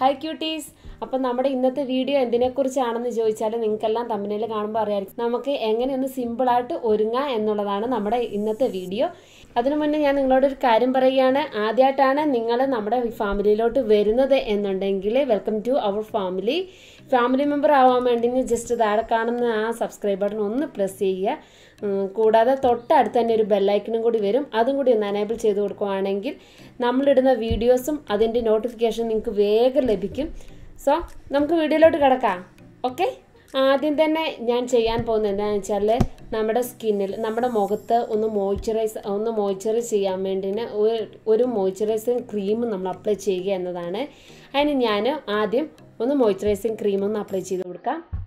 Hi quotes അപ്പം നമ്മുടെ ഇന്നത്തെ വീഡിയോ എന്തിനെക്കുറിച്ചാണെന്ന് ചോദിച്ചാൽ നിങ്ങൾക്കെല്ലാം തമ്മിൽ കാണുമ്പോൾ അറിയാമായിരിക്കും നമുക്ക് എങ്ങനെയൊന്ന് സിമ്പിളായിട്ട് ഒരുങ്ങാം എന്നുള്ളതാണ് നമ്മുടെ ഇന്നത്തെ വീഡിയോ അതിനു മുന്നേ ഞാൻ നിങ്ങളോട് ഒരു കാര്യം പറയുകയാണ്. ആദ്യമായിട്ടാണ് നിങ്ങൾ നമ്മുടെ ഫാമിലിയിലോട്ട് വരുന്നത് എന്നുണ്ടെങ്കിൽ welcome to our family family member ആവാൻ വേണ്ടി ജസ്റ്റ് താഴെ കാണുന്ന ആ സബ്സ്ക്രൈബ് ബട്ടൺ ഒന്ന് പ്രസ് ചെയ്യുക. കൂടാതെ തൊട്ടടുത്ത് തന്നെ ഒരു ബെല്ലൈക്കണും കൂടി വരും. അതും കൂടി ഒന്ന് എനേബിൾ ചെയ്ത് കൊടുക്കുകയാണെങ്കിൽ നമ്മളിടുന്ന വീഡിയോസും അതിന്റെ നോട്ടിഫിക്കേഷൻ നിങ്ങൾക്ക് വേഗം ലഭിക്കും. സോ നമുക്ക് വീഡിയോയിലോട്ട് കിടക്കാം. ഓക്കെ ആദ്യം തന്നെ ഞാൻ ചെയ്യാൻ പോകുന്നത് എന്താണെന്ന് വെച്ചാൽ നമ്മുടെ സ്കിന്നിൽ നമ്മുടെ മുഖത്ത് ഒന്ന് മോയ്സ്ചറൈസ് ഒന്ന് മോയ്സ്ചറൈസ് ചെയ്യാൻ വേണ്ടി ഒരു- മോയ്സ്ചറൈസിങ് ക്രീം നമ്മൾ അപ്ലൈ ചെയ്യുക എന്നതാണ്. അതിന് ഞാൻ ആദ്യം ഒന്ന് മോയ്സ്ചറൈസിങ് ക്രീം ഒന്ന് അപ്ലൈ ചെയ്ത് കൊടുക്കാം.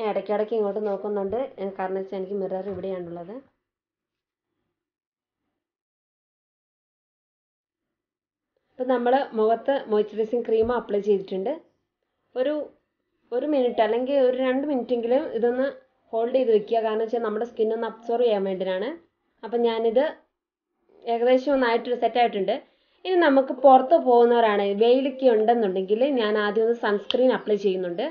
ഞാൻ ഇടയ്ക്കിടയ്ക്ക് ഇങ്ങോട്ട് നോക്കുന്നുണ്ട്. കാരണം വെച്ചാൽ എനിക്ക് മിറർ ഇവിടെയാണുള്ളത്. ഇപ്പം നമ്മൾ മുഖത്ത് മോയ്സ്ചറൈസിങ് ക്രീം അപ്ലൈ ചെയ്തിട്ടുണ്ട്. ഒരു ഒരു മിനിറ്റ് അല്ലെങ്കിൽ ഒരു രണ്ട് മിനിറ്റെങ്കിലും ഇതൊന്ന് ഹോൾഡ് ചെയ്ത് വെക്കുക. കാരണം വെച്ചാൽ നമ്മുടെ സ്കിന്നൊന്ന് അബ്സോർവ് ചെയ്യാൻ വേണ്ടിയിട്ടാണ് അപ്പം ഞാനിത് ഏകദേശം ഒന്നായിട്ട് സെറ്റായിട്ടുണ്ട് ഇനി നമുക്ക് പുറത്ത് പോകുന്നവരാണ്. വെയിലൊക്കെ ഉണ്ടെന്നുണ്ടെങ്കിൽ ഞാൻ ആദ്യം ഒന്ന് സൺസ്ക്രീൻ അപ്ലൈ ചെയ്യുന്നുണ്ട്.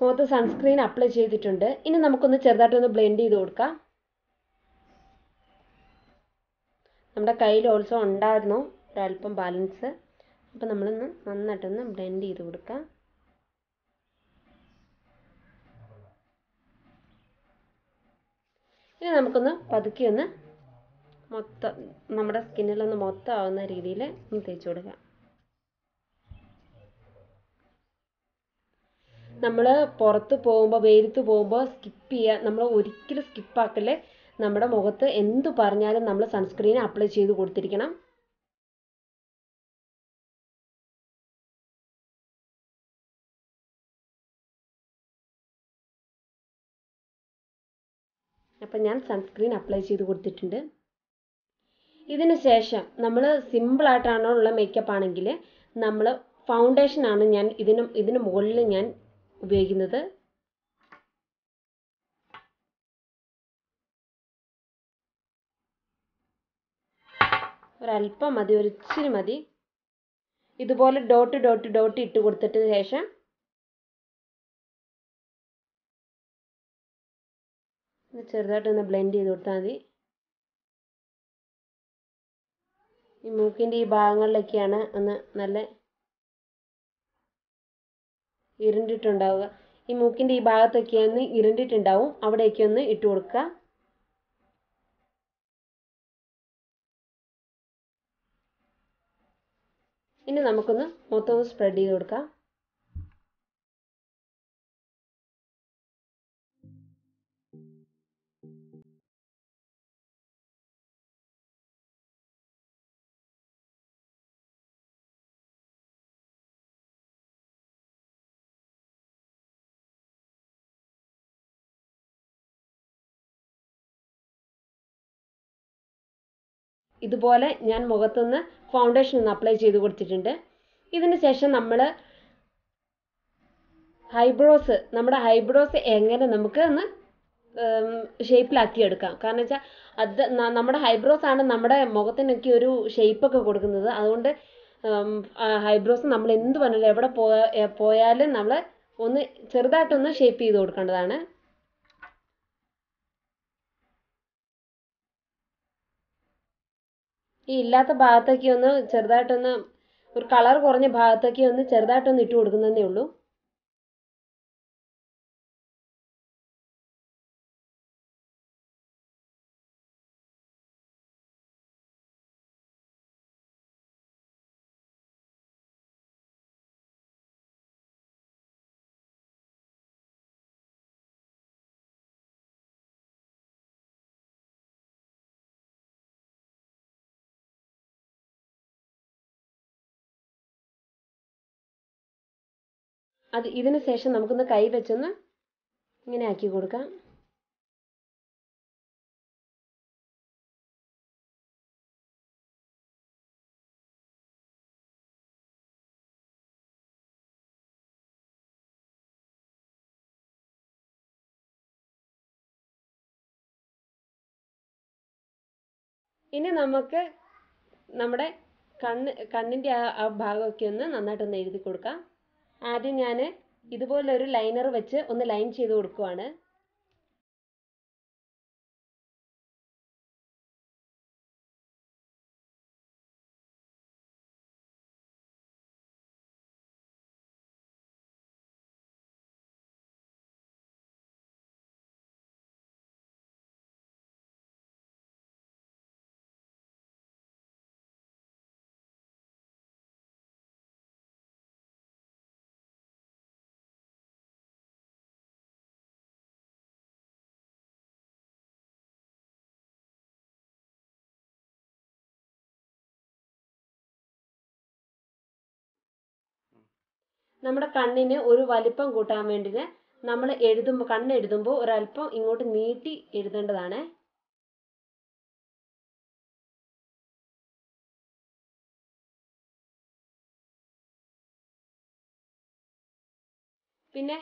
മുഖത്ത് സൺസ്ക്രീൻ അപ്ലൈ ചെയ്തിട്ടുണ്ട്. ഇനി നമുക്കൊന്ന് ചെറുതായിട്ടൊന്ന് ബ്ലെൻഡ് ചെയ്ത് കൊടുക്കാം. നമ്മുടെ കയ്യിൽ ഓൾസോ ഉണ്ടായിരുന്നു ഒരല്പം ബാലൻസ് അപ്പം നമ്മളൊന്ന് നന്നായിട്ടൊന്ന് ബ്ലെൻഡ് ചെയ്ത് കൊടുക്കാം. ഇനി നമുക്കൊന്ന് പതുക്കെ ഒന്ന് മൊത്തം നമ്മുടെ സ്കിന്നിലൊന്ന് മൊത്തം ആവുന്ന രീതിയിൽ ഒന്ന് തേച്ച് കൊടുക്കാം. നമ്മൾ പുറത്ത് പോകുമ്പോൾ വെയിലത്ത് പോകുമ്പോൾ സ്കിപ്പ് ചെയ്യുക നമ്മൾ ഒരിക്കലും സ്കിപ്പാക്കല്ലേ നമ്മുടെ മുഖത്ത് എന്ത് പറഞ്ഞാലും നമ്മൾ സൺസ്ക്രീൻ അപ്ലൈ ചെയ്ത് കൊടുത്തിരിക്കണം. അപ്പം ഞാൻ സൺസ്ക്രീൻ അപ്ലൈ ചെയ്ത് കൊടുത്തിട്ടുണ്ട്. ഇതിന് ശേഷം നമ്മൾ സിമ്പിളായിട്ടാണോ ഉള്ള മേക്കപ്പ് ആണെങ്കിൽ നമ്മൾ ഫൗണ്ടേഷനാണ് ഞാൻ ഇതിന് ഇതിന് മുകളിൽ ഞാൻ ഉപയോഗിക്കുന്നത്? ഒരല്പം മതി ഒരിച്ചിരി മതി. ഇതുപോലെ ഡോട്ട് ഡോട്ട് ഡോട്ട് ഇട്ട് കൊടുത്തിട്ട് ശേഷം ചെറുതായിട്ടൊന്ന് ബ്ലെൻഡ് ചെയ്ത് കൊടുത്താൽ മതി. ഈ മൂക്കിന്റെ ഈ ഭാഗങ്ങളിലൊക്കെയാണ് ഒന്ന് നല്ല ഇരുണ്ടിട്ടുണ്ടാവുക. ഈ മൂക്കിന്റെ ഈ ഭാഗത്തൊക്കെ ഒന്ന് ഇരുണ്ടിട്ടുണ്ടാവും. അവിടെയൊക്കെ ഒന്ന് ഇട്ട് കൊടുക്കുക ഇനി നമുക്കൊന്ന് മൊത്തം സ്പ്രെഡ് ചെയ്ത് കൊടുക്കാം. ഇതുപോലെ ഞാൻ മുഖത്തുനിന്ന് ഫൗണ്ടേഷൻ ഒന്ന് അപ്ലൈ ചെയ്ത് കൊടുത്തിട്ടുണ്ട്. ഇതിന് ശേഷം നമ്മൾ ഹൈബ്രോസ് നമ്മുടെ ഹൈബ്രോസ് എങ്ങനെ നമുക്ക് ഒന്ന് ഷേപ്പിലാക്കി എടുക്കാം. കാരണം വെച്ചാൽ അത് നമ്മുടെ ഹൈബ്രോസ് ആണ് നമ്മുടെ മുഖത്തിനൊക്കെ ഒരു ഷേപ്പൊക്കെ കൊടുക്കുന്നത്. അതുകൊണ്ട് ഹൈബ്രോസ് നമ്മൾ എന്ത് പറഞ്ഞാലും എവിടെ പോയാലും നമ്മൾ ഒന്ന് ചെറുതായിട്ടൊന്ന് ഷേപ്പ് ചെയ്ത് കൊടുക്കേണ്ടതാണ്. ഈ ഇല്ലാത്ത ഭാഗത്തൊക്കെ ഒന്ന് ചെറുതായിട്ടൊന്ന് ഒരു കളർ കുറഞ്ഞ ഭാഗത്തൊക്കെ ഒന്ന് ചെറുതായിട്ടൊന്ന് ഇട്ട് കൊടുക്കുന്നതേ ഉള്ളൂ. അത് ഇതിന് ശേഷം നമുക്കൊന്ന് കൈ വെച്ചൊന്ന് ഇങ്ങനെ ആക്കി കൊടുക്കാം. ഇനി നമുക്ക് നമ്മുടെ കണ്ണ് കണ്ണിന്റെ ആ ആ ഭാഗമൊക്കെ ഒന്ന് നന്നായിട്ടൊന്ന് എഴുതി കൊടുക്കാം. ആദ്യം ഞാൻ ഇതുപോലൊരു ലൈനർ വെച്ച് ഒന്ന് ലൈൻ ചെയ്ത് കൊടുക്കുവാണ്. നമ്മുടെ കണ്ണിന് ഒരു വലിപ്പം കൂട്ടാൻ വേണ്ടിയിട്ട് നമ്മൾ എഴുതുമ്പോൾ കണ്ണ് എഴുതുമ്പോൾ ഒരല്പം ഇങ്ങോട്ട് നീട്ടി എഴുതേണ്ടതാണ്. പിന്നെ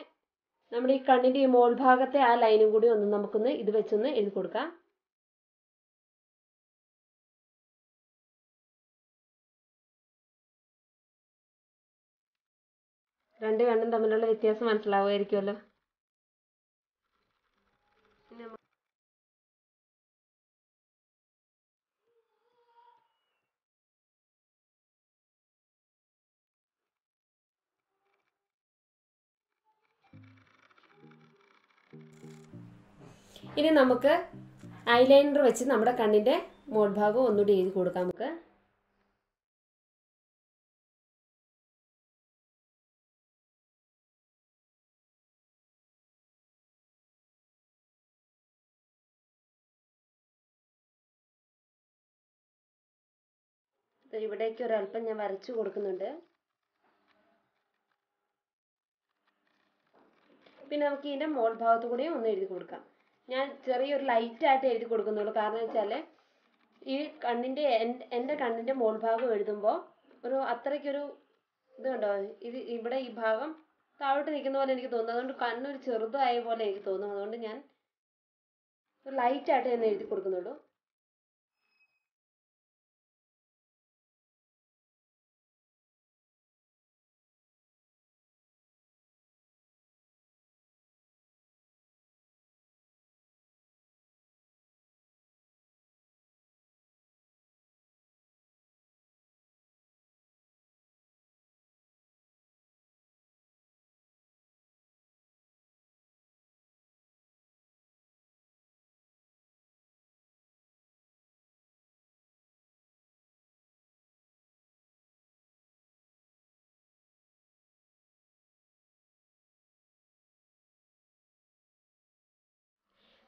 നമ്മുടെ ഈ കണ്ണിന്റെ ഈ മോൾഭാഗത്തെ ആ ലൈനും കൂടി ഒന്ന് നമുക്കൊന്ന് ഇത് വെച്ചൊന്ന് എഴുതി കൊടുക്കാം. രണ്ട് കണ്ണും തമ്മിലുള്ള വ്യത്യാസം മനസ്സിലാവുമായിരിക്കുമല്ലോ. ഇനി നമുക്ക് ഐലൈനർ വെച്ച് നമ്മുടെ കണ്ണിന്റെ മോൾഭാഗം ഒന്നുകൂടി എഴുതി കൊടുക്കാം. നമുക്ക് ഇവിടേക്ക് ഒരല്പം ഞാൻ വരച്ചു കൊടുക്കുന്നുണ്ട്. പിന്നെ നമുക്ക് ഇതിന്റെ മോൾ ഭാഗത്തു കൂടെയും ഒന്ന് എഴുതി കൊടുക്കാം. ഞാൻ ചെറിയൊരു ലൈറ്റ് ആയിട്ട് എഴുതി കൊടുക്കുന്നുള്ളൂ. കാരണം വെച്ചാൽ ഈ കണ്ണിന്റെ എന്റെ കണ്ണിന്റെ മോൾ ഭാഗം എഴുതുമ്പോൾ ഒരു അത്രയ്ക്കൊരു ഇത് കണ്ടോ? ഇത് ഇവിടെ ഈ ഭാഗം താഴോട്ട് നിൽക്കുന്ന പോലെ എനിക്ക് തോന്നുന്നു. അതുകൊണ്ട് കണ്ണൊരു ചെറുതായ പോലെ എനിക്ക് തോന്നുന്നു. അതുകൊണ്ട് ഞാൻ ഒരു ലൈറ്റ് ആയിട്ട് ഞാൻ എഴുതി കൊടുക്കുന്നുള്ളൂ.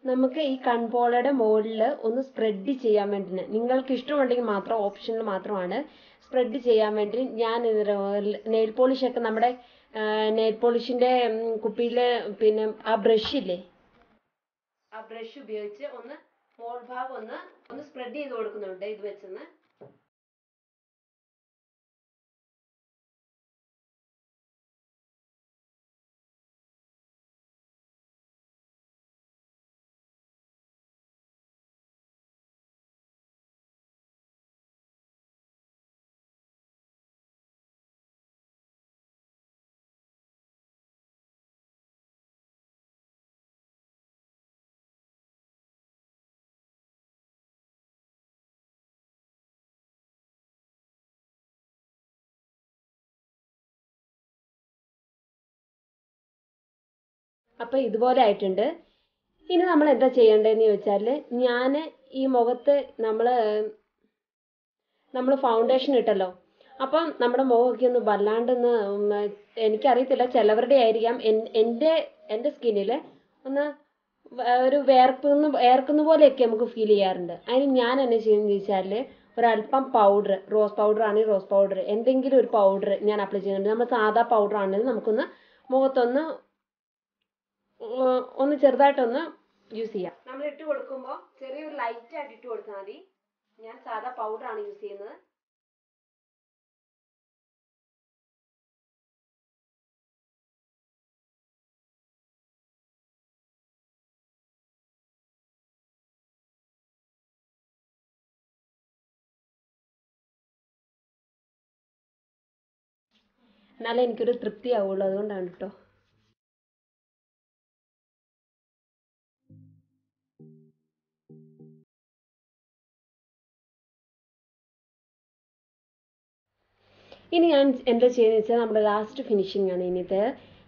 നമുക്ക് ഈ കൺപോളയുടെ മുകളിൽ ഒന്ന് സ്പ്രെഡ് ചെയ്യാൻ വേണ്ടി നിങ്ങൾക്ക് ഇഷ്ടമുണ്ടെങ്കിൽ മാത്രം ഓപ്ഷനിൽ മാത്രമാണ് സ്പ്രെഡ് ചെയ്യാൻ വേണ്ടി ഞാൻ നെയിൽ പോളിഷ് ഒക്കെ നമ്മുടെ നെയിൽ പോളിഷിന്റെ കുപ്പിയിൽ പിന്നെ ആ ബ്രഷ് ഇല്ലേ? ആ ബ്രഷ് ഉപയോഗിച്ച് ഒന്ന് മോൾ ഭാഗം ഒന്ന് ഒന്ന് സ്പ്രെഡ് ചെയ്ത് കൊടുക്കുന്നുണ്ട് ഇത് വെച്ചൊന്ന്. അപ്പോൾ ഇതുപോലെ ആയിട്ടുണ്ട്. ഇനി നമ്മൾ എന്താ ചെയ്യേണ്ടതെന്ന് ചോദിച്ചാൽ ഞാൻ ഈ മുഖത്ത് നമ്മൾ നമ്മൾ ഫൗണ്ടേഷൻ ഇട്ടല്ലോ. അപ്പം നമ്മുടെ മുഖമൊക്കെ ഒന്ന് വല്ലാണ്ടൊന്ന് എനിക്കറിയത്തില്ല ചിലവരുടെ ആയിരിക്കാം. എൻ- എന്റെ എന്റെ സ്കിന്നിൽ ഒന്ന് ഒരു വേർക്കുന്ന വേർക്കുന്ന പോലെയൊക്കെ നമുക്ക് ഫീൽ ചെയ്യാറുണ്ട്. അതിന് ഞാൻ എന്നെ ചെയ്യുന്നത് ചോദിച്ചാൽ ഒരല്പം പൗഡർ റോസ് പൗഡർ ആണെങ്കിൽ റോസ് പൗഡർ എന്തെങ്കിലും ഒരു പൗഡർ ഞാൻ അപ്ലൈ ചെയ്യുന്നുണ്ട്. നമ്മൾ സാധാ പൗഡർ ആണെങ്കിൽ നമുക്കൊന്ന് മുഖത്തൊന്ന് ഒന്ന് ചെറുതായിട്ടൊന്ന് യൂസ് ചെയ്യാം. നമ്മൾ ഇട്ട് കൊടുക്കുമ്പോൾ ചെറിയൊരു ലൈറ്റ് ആയിട്ട് ഇട്ട് കൊടുത്താൽ മതി. ഞാൻ സാധാ ആണ് യൂസ് ചെയ്യുന്നത്. എന്നാലേ എനിക്കൊരു തൃപ്തിയാവുള്ളൂ. അതുകൊണ്ടാണ് കേട്ടോ ഇനി ഞാൻ എന്താ ചെയ്യുന്നത് വെച്ചാൽ നമ്മുടെ ലാസ്റ്റ് ഫിനിഷിംഗ് ആണ് ഇനിത്തെ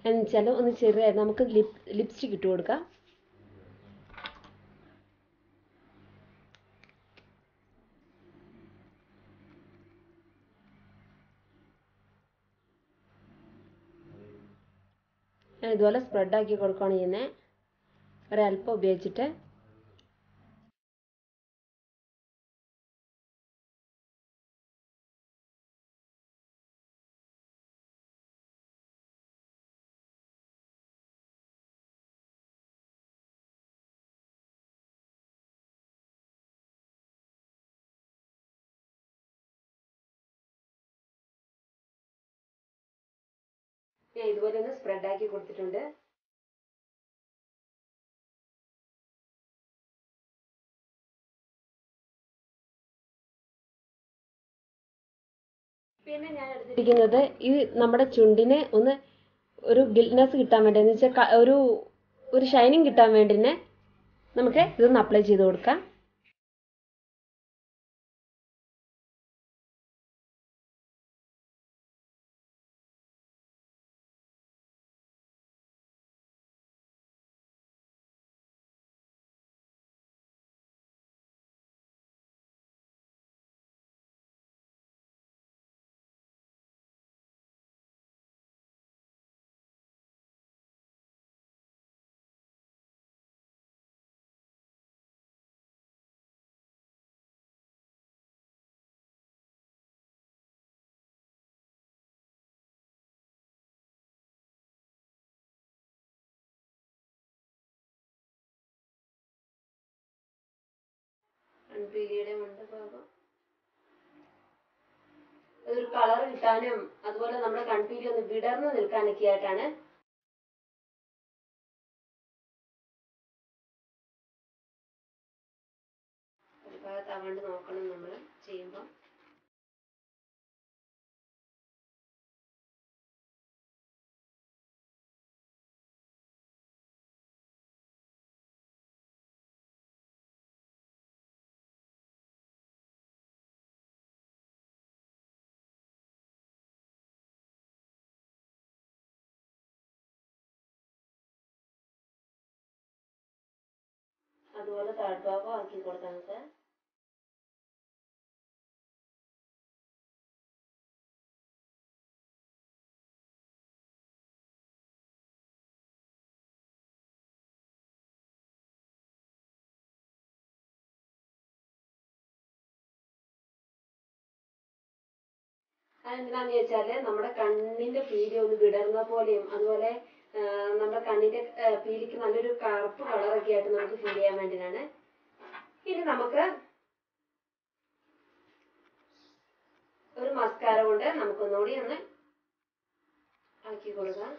എന്ന് വെച്ചാൽ ഒന്ന് ചെറിയ നമുക്ക് ലിപ് ലിപ്സ്റ്റിക് ഇട്ട് കൊടുക്കാം. ഇതുപോലെ സ്പ്രെഡാക്കി കൊടുക്കുകയാണ് ചെയ്യുന്നത്. ഒരൽപ്പം ഉപയോഗിച്ചിട്ട്. ഞാൻ ഇതുപോലെ ഒന്ന് സ്പ്രെഡാക്കി കൊടുത്തിട്ടുണ്ട്. പിന്നെ ഞാൻ എടുത്തിരിക്കുന്നത് ഈ നമ്മുടെ ചുണ്ടിനെ ഒന്ന് ഒരു ഗിൽനെസ് കിട്ടാൻ വേണ്ടി എന്ന് വെച്ചാൽ ഒരു ഒരു ഷൈനിങ് കിട്ടാൻ വേണ്ടി നമുക്ക് ഇതൊന്ന് അപ്ലൈ ചെയ്ത് കൊടുക്കാം. കൺപീലിയുടെ മണ്ടഭാഗം. അതൊരു കളർ കിട്ടാനും അതുപോലെ നമ്മുടെ കൺപീലി ഒന്ന് വിടർന്ന് നിൽക്കാനൊക്കെ ആയിട്ടാണ് ഒരു ഭാഗത്താവാണ്ട് നോക്കണം നമ്മൾ ചെയ്യുമ്പോൾ അതുപോലെ താഴ്ഭാഗം ആക്കി കൊടുക്കാം സാർ അതെന്തിനാന്ന് ചോദിച്ചാൽ നമ്മുടെ കണ്ണിന്റെ പീലി ഒന്ന് വിടർന്ന പോലെയും അതുപോലെ നമ്മുടെ കണ്ണിന്റെ പീലിക്ക് നല്ലൊരു കറുപ്പ് കളറൊക്കെ ആയിട്ട് നമുക്ക് ഫീൽ ചെയ്യാൻ വേണ്ടിയിട്ടാണ്. ഇനി നമുക്ക് ഒരു മസ്കാര കൊണ്ട് നമുക്കൊന്നുകൂടി ഒന്ന് ആക്കി കൊടുക്കാം.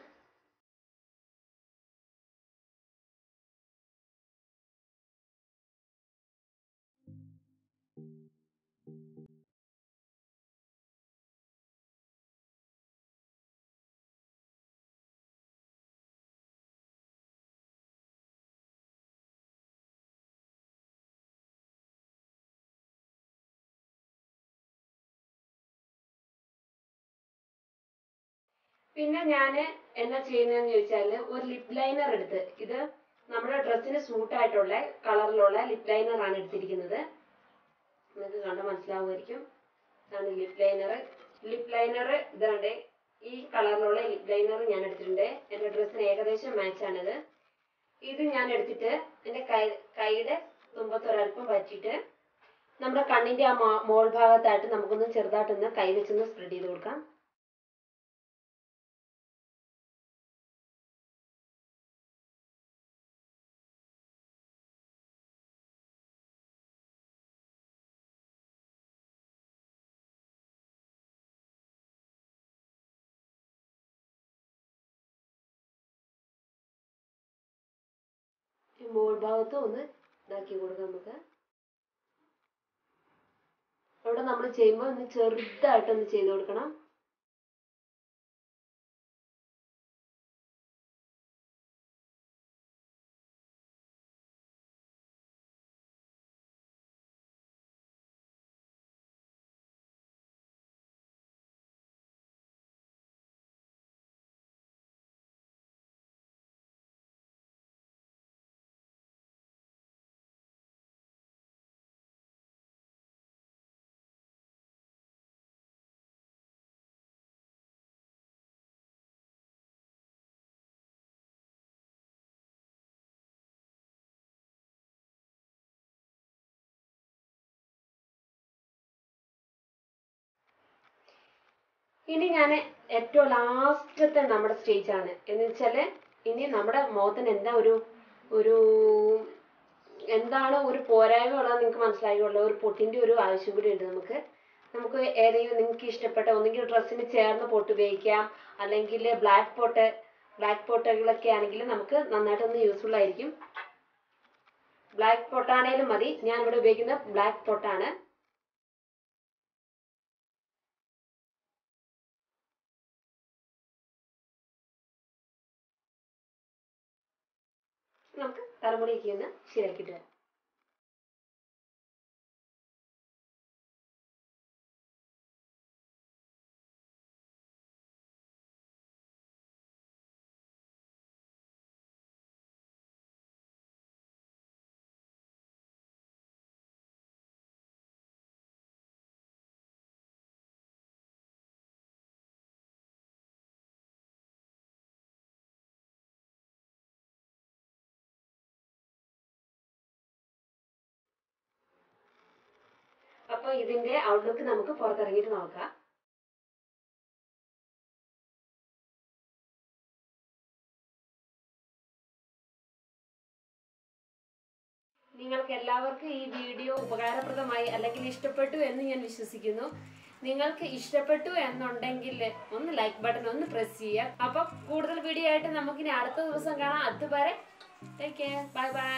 പിന്നെ ഞാൻ എന്നാ ചെയ്യുന്നതെന്ന് ചോദിച്ചാൽ ഒരു ലിപ് ലൈനർ എടുത്ത്. ഇത് നമ്മുടെ ഡ്രസ്സിന് സൂട്ട് ആയിട്ടുള്ള കളറിലുള്ള ലിപ് ലൈനർ ആണ് എടുത്തിരിക്കുന്നത്. നിങ്ങൾക്ക് കണ്ടാൽ മനസ്സിലാവുമായിരിക്കും. ഇതാണ് ലിപ് ലൈനർ ലിപ് ലൈനർ ഇതാണ്ട് ഈ കളറിലുള്ള ലിപ് ലൈനർ ഞാൻ എടുത്തിട്ടുണ്ട്. എന്റെ ഡ്രസ്സിന് ഏകദേശം മാച്ച് ആണിത്. ഇത് ഞാൻ എടുത്തിട്ട് എന്റെ കൈ കൈയുടെ തുമ്പത്തൊരൽപ്പം പറ്റിയിട്ട് നമ്മുടെ കണ്ണിന്റെ ആ മോൾ ഭാഗത്തായിട്ട് നമുക്കൊന്ന് ചെറുതായിട്ടൊന്ന് കൈ വെച്ചൊന്ന് സ്പ്രെഡ് ചെയ്ത് കൊടുക്കാം. മുകൾ ഭാഗത്തും ഒന്ന് ഇതാക്കി കൊടുക്കാം നമുക്ക്. അവിടെ നമ്മൾ ചെയ്യുമ്പോൾ ഒന്ന് ചെറുതായിട്ടൊന്ന് ചെയ്ത് കൊടുക്കണം. ഇനി ഞാൻ ഏറ്റവും ലാസ്റ്റത്തെ നമ്മുടെ സ്റ്റേജ് ആണ് എന്ന് വെച്ചാൽ ഇനി നമ്മുടെ മുഖത്തിന് എന്താ ഒരു ഒരു എന്താണ് ഒരു പോരായ്മ ഉള്ളത് നിങ്ങൾക്ക് മനസ്സിലാക്കിയുള്ളൂ ഒരു പൊട്ടിന്റെ ഒരു ആവശ്യം കൂടി ഉണ്ട് നമുക്ക്. നമുക്ക് ഏതെങ്കിലും നിങ്ങൾക്ക് ഇഷ്ടപ്പെട്ട ഒന്നെങ്കിൽ ഡ്രസ്സിന് ചേർന്ന് പൊട്ട് ഉപയോഗിക്കാം. അല്ലെങ്കിൽ ബ്ലാക്ക് പോട്ട് ബ്ലാക്ക് പോട്ടുകളൊക്കെ ആണെങ്കിൽ നമുക്ക് നന്നായിട്ടൊന്ന് യൂസ്ഫുൾ ആയിരിക്കും. ബ്ലാക്ക് പൊട്ടാണേലും മതി. ഞാൻ ഇവിടെ ഉപയോഗിക്കുന്ന ബ്ലാക്ക് പൊട്ടാണ് നമുക്ക് തലമുടിയൊക്കെ ഒന്ന് ശരിയാക്കിയിട്ട് വരാം. ഇതിന്റെ ഔട്ട്ലുക്ക് നമുക്ക് പുറത്തിറങ്ങിയിട്ട് നോക്കാം. നിങ്ങൾക്ക് എല്ലാവർക്കും ഈ വീഡിയോ ഉപകാരപ്രദമായി അല്ലെങ്കിൽ ഇഷ്ടപ്പെട്ടു എന്ന് ഞാൻ വിശ്വസിക്കുന്നു. നിങ്ങൾക്ക് ഇഷ്ടപ്പെട്ടു എന്നുണ്ടെങ്കിൽ ഒന്ന് ലൈക്ക് ബട്ടൺ ഒന്ന് പ്രസ് ചെയ്യാം അപ്പൊ കൂടുതൽ വീഡിയോ ആയിട്ട് നമുക്കിനി അടുത്ത ദിവസം കാണാം. അതുവരെ ടേക്ക് കെയർ ബൈ ബൈ